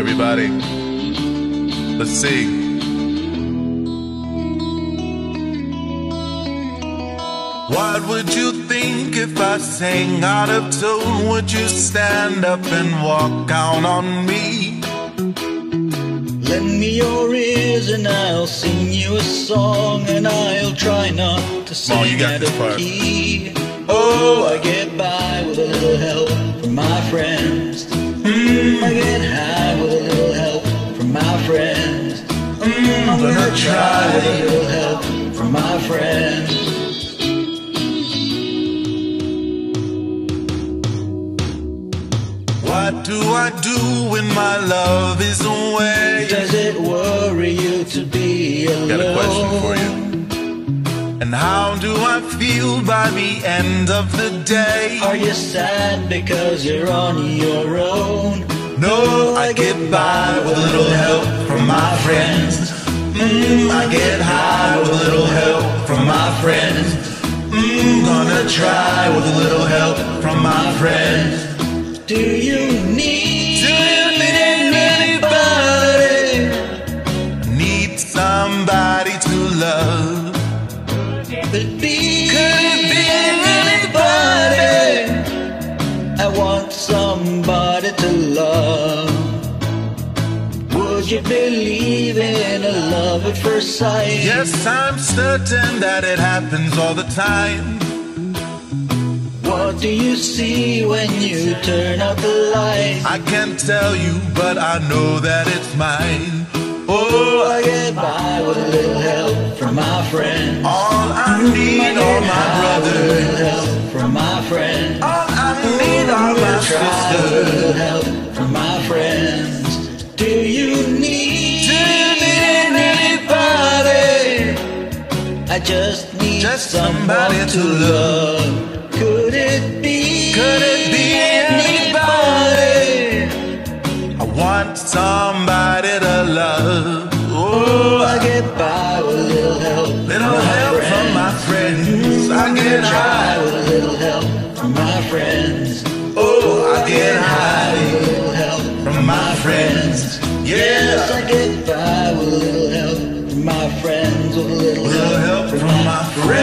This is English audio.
Everybody, let's sing. What would you think if I sang out of tune? Would you stand up and walk out on me? Lend me your ears and I'll sing you a song and I'll try not to sing Come on, you got out this of part. key. Oh, I get by with a little help gonna try little help from my friends. What do I do when my love is away? Does it worry you to be alone? Got a question for you. And how do I feel by the end of the day? Are you sad because you're on your own? No, I get by with a little help from my friends. Get high with a little help from my friends. Mm, gonna try with a little help from my friends. Do you need, Do you need anybody? Need somebody to love. Could it be, Could it be anybody? I want somebody to love. Would you believe in a love at first sight? Yes, I'm certain that it happens all the time. What do you see when you turn out the light? I can't tell you, but I know that it's mine. Oh, I get by just need Just somebody to love. Could it be? Could it be anybody? I want somebody to love. Oh, I get by with a little help. little help from my friends. I get high. with a little help from my friends. Oh, I get high with A little help from my friends. Yes, I get by with a little help from my friends, with a little, little help from my friends.